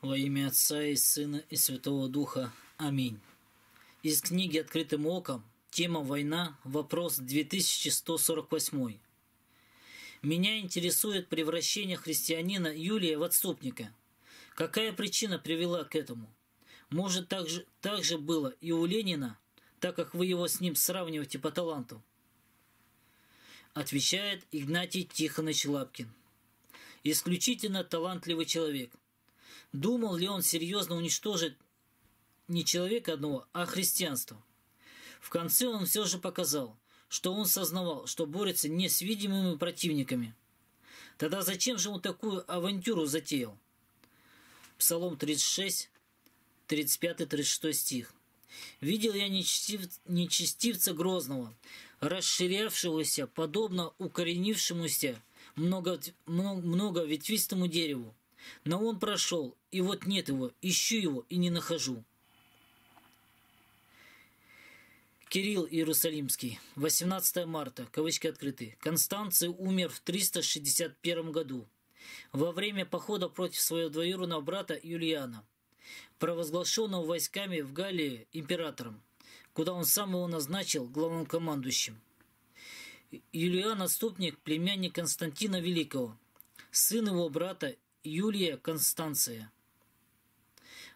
Во имя Отца и Сына и Святого Духа. Аминь. Из книги «Открытым оком» тема «Война. Вопрос 2148». Меня интересует превращение христианина Юлия в отступника. Какая причина привела к этому? Может, так же, так же было и у Ленина, так как вы его с ним сравниваете по таланту? Отвечает Игнатий Тихонович Лапкин. Исключительно талантливый человек – Думал ли он серьезно уничтожить не человека одного, а христианство? В конце он все же показал, что он сознавал, что борется не с видимыми противниками. Тогда зачем же он такую авантюру затеял? Псалом 36, 35-36 стих. «Видел я нечестив... нечестивца грозного, расширявшегося, подобно укоренившемуся много, много, ветвистому дереву, но он прошел, и вот нет его, ищу его и не нахожу. Кирилл Иерусалимский, 18 марта, кавычки открыты. Констанций умер в 361 году во время похода против своего двоюродного брата Юлиана, провозглашенного войсками в Галлии императором, куда он сам его назначил главным командующим. Юлиан – отступник, племянник Константина Великого, сын его брата Юлия Констанция.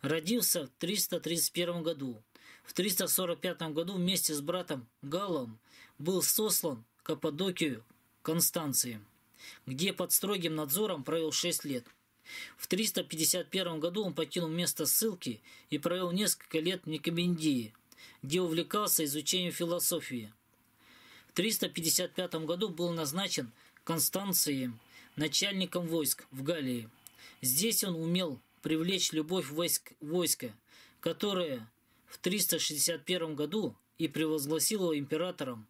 Родился в 331 году. В 345 году вместе с братом Галлом был сослан к Каппадокию Констанции, где под строгим надзором провел 6 лет. В 351 году он покинул место ссылки и провел несколько лет в Никомендии, где увлекался изучением философии. В 355 году был назначен Констанцием начальником войск в Галлии. Здесь он умел привлечь любовь войск, войска, которое в 361 году и превозгласил его императором.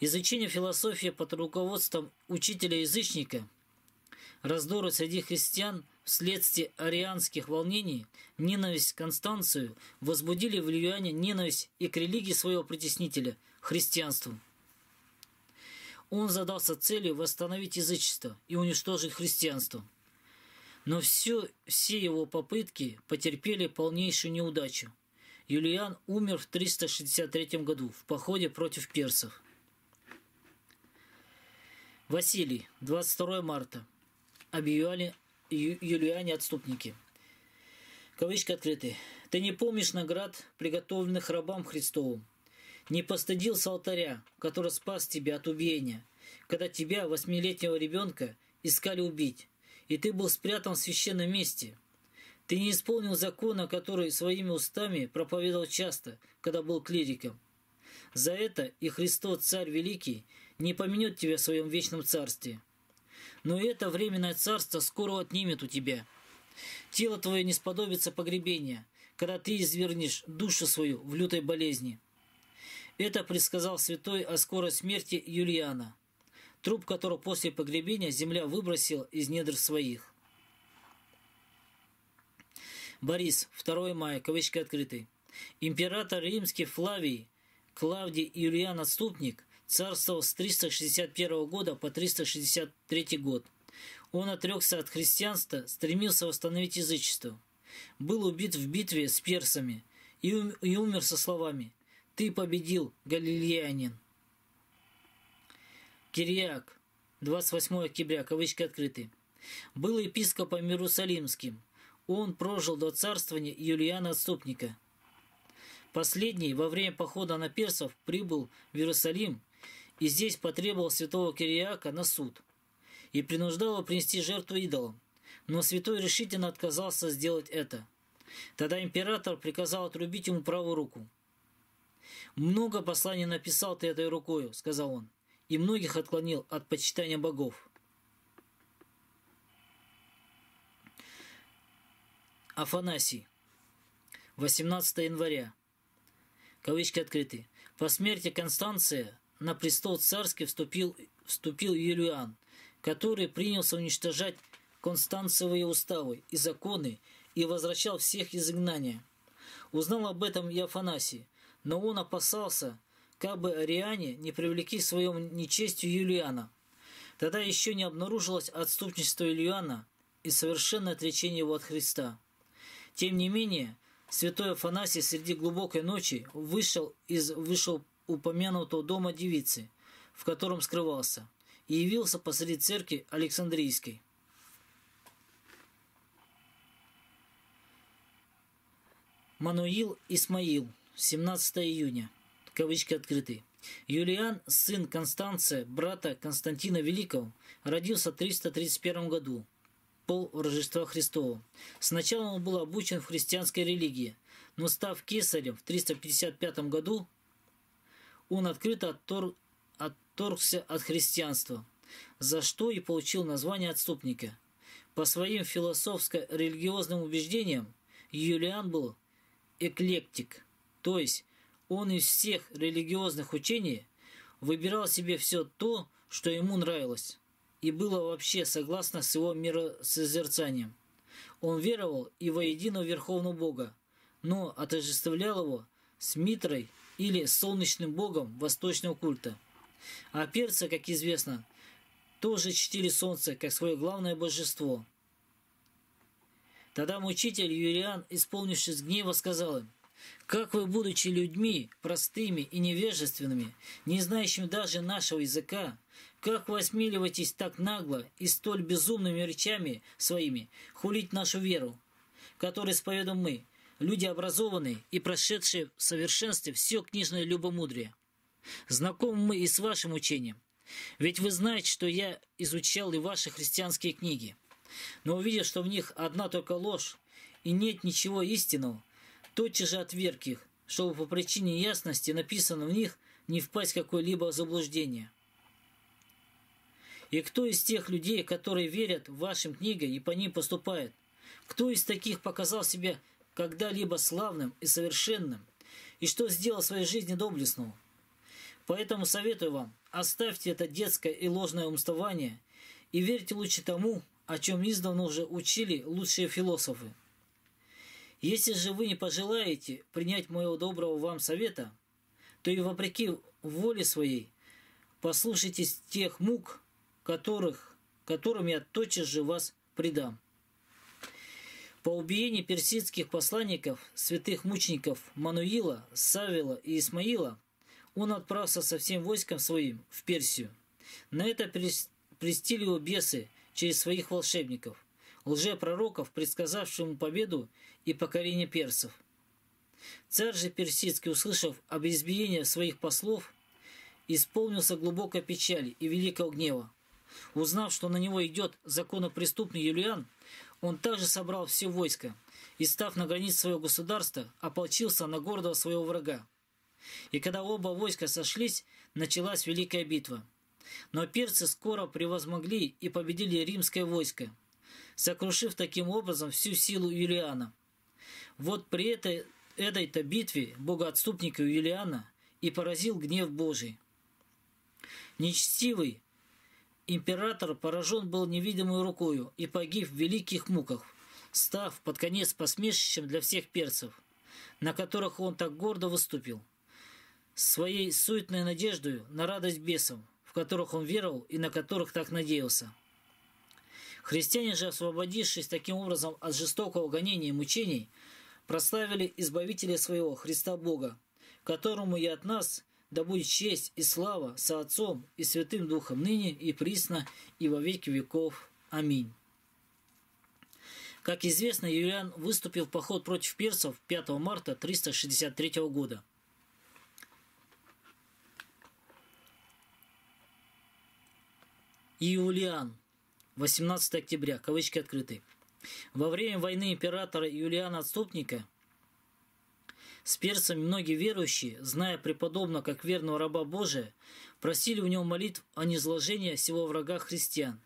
Изучение философии под руководством учителя-язычника, раздоры среди христиан вследствие арианских волнений, ненависть к Констанцию возбудили влияние ненависть и к религии своего притеснителя – христианству. Он задался целью восстановить язычество и уничтожить христианство. Но все, все его попытки потерпели полнейшую неудачу. Юлиан умер в 363 году в походе против персов. Василий, 22 марта. Объявляли Юлиане отступники. Кавычки открыты. «Ты не помнишь наград, приготовленных рабам Христовым, не постыдился алтаря, который спас тебя от убиения, когда тебя, восьмилетнего ребенка, искали убить, и ты был спрятан в священном месте. Ты не исполнил закона, который своими устами проповедовал часто, когда был клириком. За это и Христос, Царь Великий, не поменет тебя в своем вечном царстве. Но это временное царство скоро отнимет у тебя. Тело твое не сподобится погребения, когда ты извернешь душу свою в лютой болезни. Это предсказал святой о скорой смерти Юлиана, труп которого после погребения земля выбросила из недр своих. Борис, 2 мая, кавычки открыты. Император римский Флавий, Клавдий Юлиан Отступник, царствовал с 361 года по 363 год. Он отрекся от христианства, стремился восстановить язычество. Был убит в битве с персами и умер со словами ты победил, галилеянин. Кириак, 28 октября, кавычки открыты. Был епископом Иерусалимским. Он прожил до царствования Юлиана Отступника. Последний во время похода на персов прибыл в Иерусалим и здесь потребовал святого Кириака на суд и принуждал его принести жертву идолам. Но святой решительно отказался сделать это. Тогда император приказал отрубить ему правую руку. «Много посланий написал ты этой рукою», — сказал он, «и многих отклонил от почитания богов». Афанасий. 18 января. Кавычки открыты. По смерти Констанция на престол царский вступил, вступил Юлиан, который принялся уничтожать Констанциевые уставы и законы и возвращал всех из изгнания. Узнал об этом и Афанасий, но он опасался, как бы ариане не привлекли своим нечестью Юлиана. Тогда еще не обнаружилось отступничество Юлиана и совершенное отречение его от Христа. Тем не менее, святой Афанасий среди глубокой ночи вышел из вышел упомянутого дома девицы, в котором скрывался, и явился посреди церкви Александрийской. Мануил Исмаил, 17 июня, кавычки открыты. Юлиан, сын Констанция, брата Константина Великого, родился в 331 году, пол Рождества Христова. Сначала он был обучен в христианской религии, но став кесарем в 355 году, он открыто оттор... отторгся от христианства, за что и получил название отступника. По своим философско-религиозным убеждениям Юлиан был эклектик, то есть он из всех религиозных учений выбирал себе все то, что ему нравилось, и было вообще согласно с его миросозерцанием. Он веровал и во единого Верховного Бога, но отождествлял его с Митрой или солнечным богом восточного культа. А перцы, как известно, тоже чтили солнце как свое главное божество – Тогда мучитель Юлиан, исполнившись гнева, сказал им, «Как вы, будучи людьми простыми и невежественными, не знающими даже нашего языка, как вы осмеливаетесь так нагло и столь безумными речами своими хулить нашу веру, которой исповедуем мы, люди образованные и прошедшие в совершенстве все книжное любомудрие? Знакомы мы и с вашим учением, ведь вы знаете, что я изучал и ваши христианские книги». Но увидев, что в них одна только ложь и нет ничего истинного, тотчас же отверг их, чтобы по причине ясности написано в них не впасть в какое-либо заблуждение. И кто из тех людей, которые верят вашим книгам и по ним поступают? Кто из таких показал себя когда-либо славным и совершенным? И что сделал в своей жизни доблестного? Поэтому советую вам, оставьте это детское и ложное умствование и верьте лучше тому, о чем издавна уже учили лучшие философы. Если же вы не пожелаете принять моего доброго вам совета, то и вопреки воле своей послушайтесь тех мук, которых, которым я тотчас же вас предам. По убиению персидских посланников, святых мучеников Мануила, Савила и Исмаила, он отправился со всем войском своим в Персию. На это престили его бесы, через своих волшебников, лжепророков, предсказавших ему победу и покорение персов. Царь же персидский, услышав об избиении своих послов, исполнился глубокой печали и великого гнева. Узнав, что на него идет законопреступный Юлиан, он также собрал все войско и, став на границе своего государства, ополчился на гордого своего врага. И когда оба войска сошлись, началась великая битва – но перцы скоро превозмогли и победили римское войско, сокрушив таким образом всю силу Юлиана. Вот при этой, этой-то битве богоотступника Юлиана и поразил гнев Божий. Нечестивый император поражен был невидимой рукою и погиб в великих муках, став под конец посмешищем для всех перцев, на которых он так гордо выступил, своей суетной надеждой на радость бесов, в которых он веровал и на которых так надеялся. Христиане же, освободившись таким образом от жестокого гонения и мучений, прославили Избавителя своего, Христа Бога, которому и от нас да будет честь и слава со Отцом и Святым Духом ныне и присно и во веки веков. Аминь. Как известно, Юлиан выступил в поход против персов 5 марта 363 года – Иулиан. 18 октября. Кавычки открыты. Во время войны императора Юлиана Отступника с перцами многие верующие, зная преподобно как верного раба Божия, просили у него молитв о низложении всего врага христиан.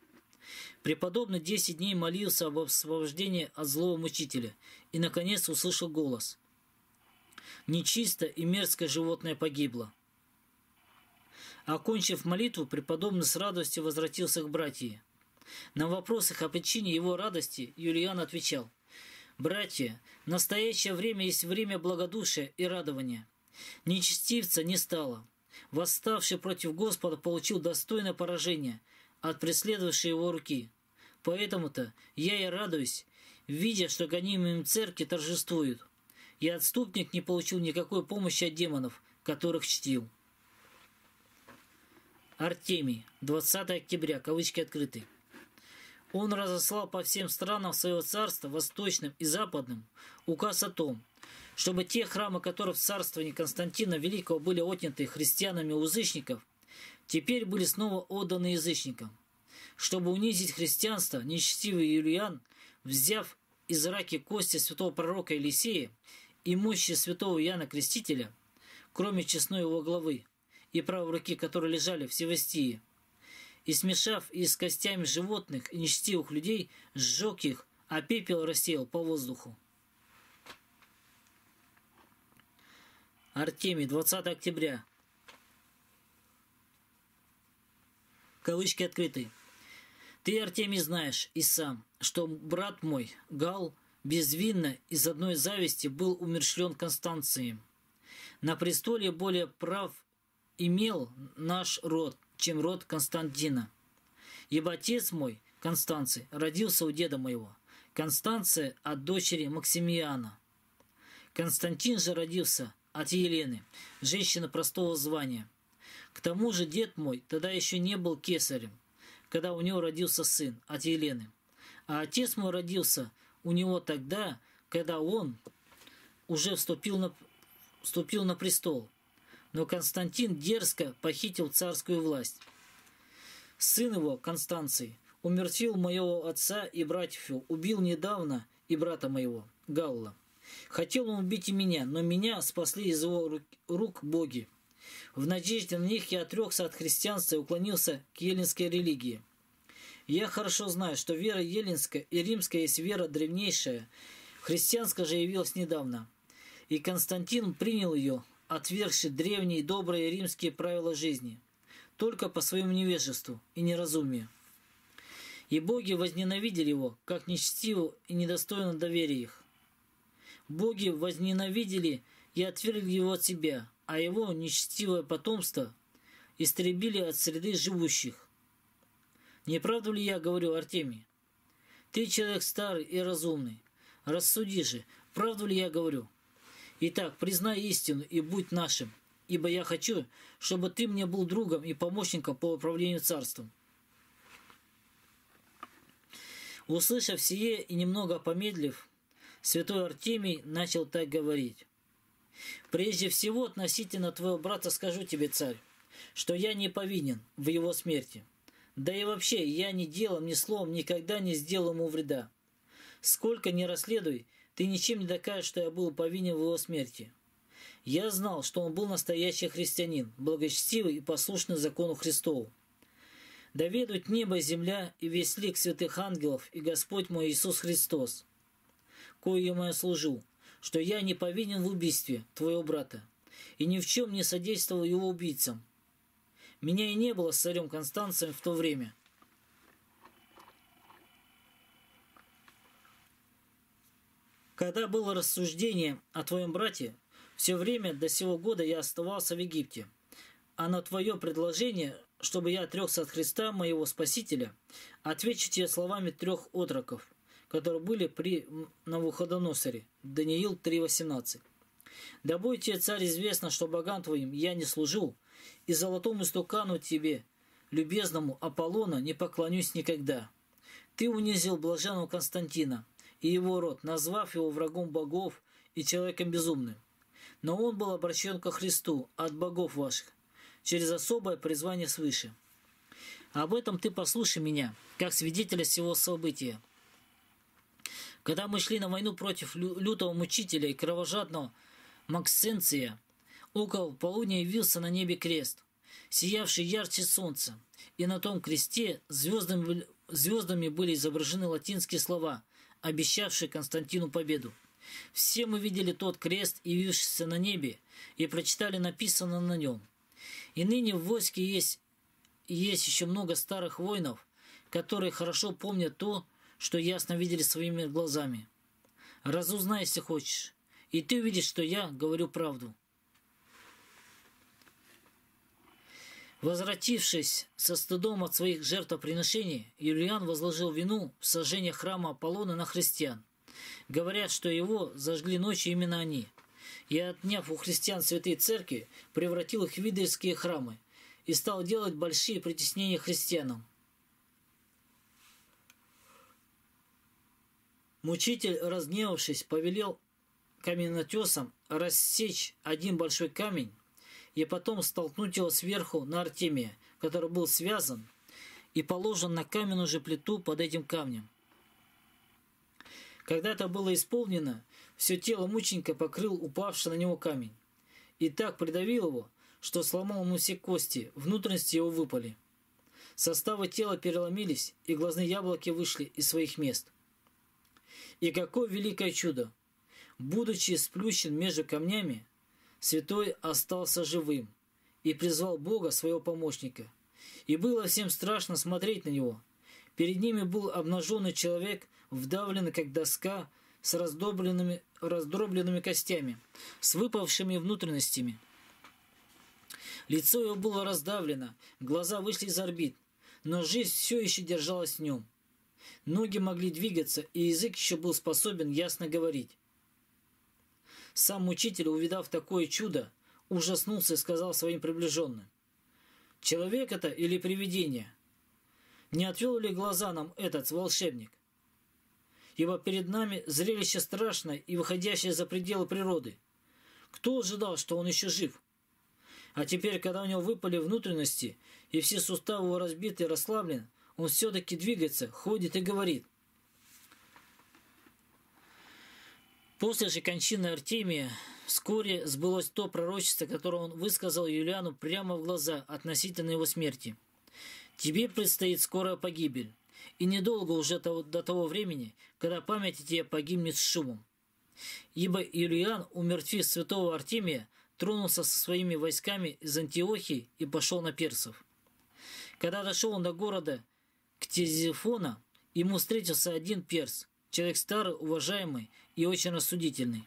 Преподобный десять дней молился об освобождении от злого мучителя и, наконец, услышал голос. «Нечисто и мерзкое животное погибло». Окончив молитву, преподобный с радостью возвратился к братьям. На вопросах о причине его радости Юлиан отвечал, «Братья, настоящее время есть время благодушия и радования. Нечестивца не стало. Восставший против Господа получил достойное поражение от преследовавшей его руки. Поэтому-то я и радуюсь, видя, что гонимым церкви торжествуют. И отступник не получил никакой помощи от демонов, которых чтил. Артемий, 20 октября, кавычки открыты. Он разослал по всем странам своего царства, восточным и западным, указ о том, чтобы те храмы, которые в царствовании Константина Великого были отняты христианами у язычников, теперь были снова отданы язычникам. Чтобы унизить христианство, нечестивый Юлиан, взяв из раки кости святого пророка Елисея и мощи святого Иоанна Крестителя, кроме честной его главы и правой руки, которые лежали в Севастии, и смешав их с костями животных и нечестивых людей, сжег их, а пепел рассеял по воздуху. Артемий, 20 октября. Кавычки открыты. Ты, Артемий, знаешь и сам, что брат мой, Гал, безвинно из одной зависти был умершлен Констанцием. На престоле более прав имел наш род, чем род Константина. Ибо отец мой, Констанций, родился у деда моего, Констанция от дочери Максимиана. Константин же родился от Елены, женщины простого звания. К тому же дед мой тогда еще не был кесарем, когда у него родился сын от Елены. А отец мой родился у него тогда, когда он уже вступил на, вступил на престол. Но Константин дерзко похитил царскую власть. Сын его, Констанций, умертвил моего отца и братьев, убил недавно и брата моего, Галла. Хотел он убить и меня, но меня спасли из его рук боги. В надежде на них я отрекся от христианства и уклонился к еленской религии. Я хорошо знаю, что вера еленская и римская есть вера древнейшая, христианская же явилась недавно. И Константин принял ее, отвергший древние добрые римские правила жизни, только по своему невежеству и неразумию. И боги возненавидели его, как нечестиво и недостойно доверия их. Боги возненавидели и отвергли его от себя, а его нечестивое потомство истребили от среды живущих. Не правду ли я говорю, Артемий? Ты человек старый и разумный. Рассуди же, правду ли я говорю? Итак, признай истину и будь нашим, ибо я хочу, чтобы ты мне был другом и помощником по управлению царством. Услышав сие и немного помедлив, святой Артемий начал так говорить. «Прежде всего относительно твоего брата скажу тебе, царь, что я не повинен в его смерти. Да и вообще, я ни делом, ни словом никогда не сделал ему вреда. Сколько ни расследуй, ты ничем не докажешь, что я был повинен в его смерти. Я знал, что он был настоящий христианин, благочестивый и послушный закону Христову. Да ведут небо земля и весь лик святых ангелов и Господь мой Иисус Христос, коему я служу, что я не повинен в убийстве твоего брата и ни в чем не содействовал его убийцам. Меня и не было с царем Констанцием в то время – Когда было рассуждение о твоем брате, все время до сего года я оставался в Египте. А на твое предложение, чтобы я отрекся от Христа, моего Спасителя, отвечу тебе словами трех отроков, которые были при Навуходоносоре. Даниил 3.18. «Да будет тебе, царь, известно, что богам твоим я не служу, и золотому стукану тебе, любезному Аполлона, не поклонюсь никогда. Ты унизил блаженного Константина, и его род, назвав его врагом богов и человеком безумным. Но он был обращен ко Христу от богов ваших, через особое призвание свыше. Об этом ты послушай меня, как свидетеля всего события. Когда мы шли на войну против лютого мучителя и кровожадного Максенция, около полудня явился на небе крест, сиявший ярче солнца, и на том кресте звездами, звездами были изображены латинские слова обещавший Константину победу. Все мы видели тот крест, явившийся на небе, и прочитали написано на нем. И ныне в войске есть, есть еще много старых воинов, которые хорошо помнят то, что ясно видели своими глазами. Разузнай, если хочешь, и ты увидишь, что я говорю правду. Возвратившись со стыдом от своих жертвоприношений, Юлиан возложил вину в сожжении храма Аполлона на христиан. Говорят, что его зажгли ночью именно они. И, отняв у христиан святые церкви, превратил их в видельские храмы и стал делать большие притеснения христианам. Мучитель, разгневавшись, повелел каменотесам рассечь один большой камень и потом столкнуть его сверху на Артемия, который был связан и положен на каменную же плиту под этим камнем. Когда это было исполнено, все тело мученика покрыл упавший на него камень, и так придавил его, что сломал ему все кости, внутренности его выпали. Составы тела переломились, и глазные яблоки вышли из своих мест. И какое великое чудо! Будучи сплющен между камнями, святой остался живым и призвал Бога, своего помощника. И было всем страшно смотреть на него. Перед ними был обнаженный человек, вдавленный как доска, с раздробленными, раздробленными костями, с выпавшими внутренностями. Лицо его было раздавлено, глаза вышли из орбит, но жизнь все еще держалась в нем. Ноги могли двигаться, и язык еще был способен ясно говорить. Сам учитель, увидав такое чудо, ужаснулся и сказал своим приближенным. «Человек это или привидение? Не отвел ли глаза нам этот волшебник? Ибо перед нами зрелище страшное и выходящее за пределы природы. Кто ожидал, что он еще жив? А теперь, когда у него выпали внутренности, и все суставы его разбиты и расслаблены, он все-таки двигается, ходит и говорит. После же кончины Артемия вскоре сбылось то пророчество, которое он высказал Юлиану прямо в глаза относительно его смерти. «Тебе предстоит скорая погибель, и недолго уже до того времени, когда память о тебе погибнет с шумом. Ибо Юлиан, умертвив святого Артемия, тронулся со своими войсками из Антиохии и пошел на персов. Когда дошел он до города Ктезифона, ему встретился один перс, человек старый, уважаемый и очень рассудительный.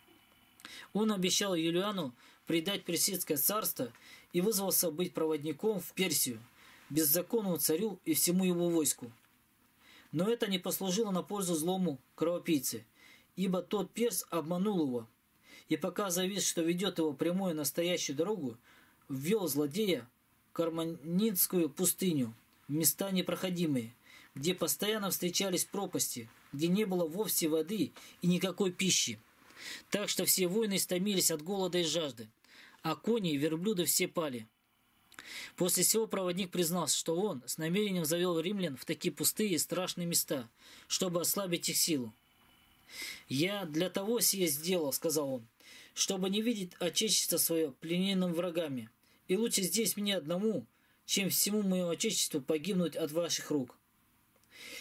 Он обещал Юлиану предать Персидское царство и вызвался быть проводником в Персию, беззаконному царю и всему его войску. Но это не послужило на пользу злому кровопийце, ибо тот перс обманул его, и пока завис, что ведет его прямую настоящую дорогу, ввел злодея в Карманинскую пустыню, в места непроходимые, где постоянно встречались пропасти – где не было вовсе воды и никакой пищи. Так что все воины стомились от голода и жажды, а кони и верблюды все пали. После всего проводник признался, что он с намерением завел римлян в такие пустые и страшные места, чтобы ослабить их силу. «Я для того сие сделал», — сказал он, — «чтобы не видеть отечество свое плененным врагами, и лучше здесь мне одному, чем всему моему отечеству погибнуть от ваших рук».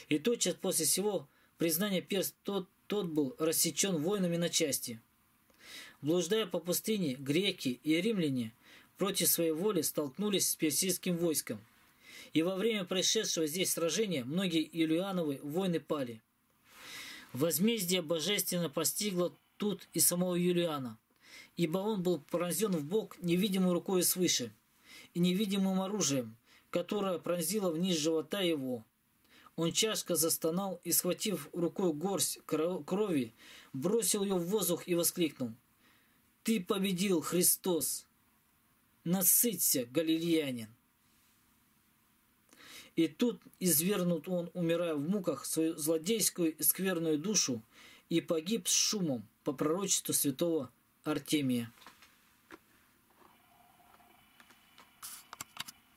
И тотчас после всего признания перст тот, тот был рассечен воинами на части. Блуждая по пустыне, греки и римляне против своей воли столкнулись с персидским войском. И во время происшедшего здесь сражения многие Юлиановы воины пали. Возмездие божественно постигло тут и самого Юлиана, ибо он был пронзен в бок невидимой рукой свыше и невидимым оружием, которое пронзило вниз живота его. Он чашка застонал и, схватив рукой горсть крови, бросил ее в воздух и воскликнул. «Ты победил, Христос! Насыться, галилеянин!» И тут извернут он, умирая в муках, свою злодейскую и скверную душу, и погиб с шумом по пророчеству святого Артемия.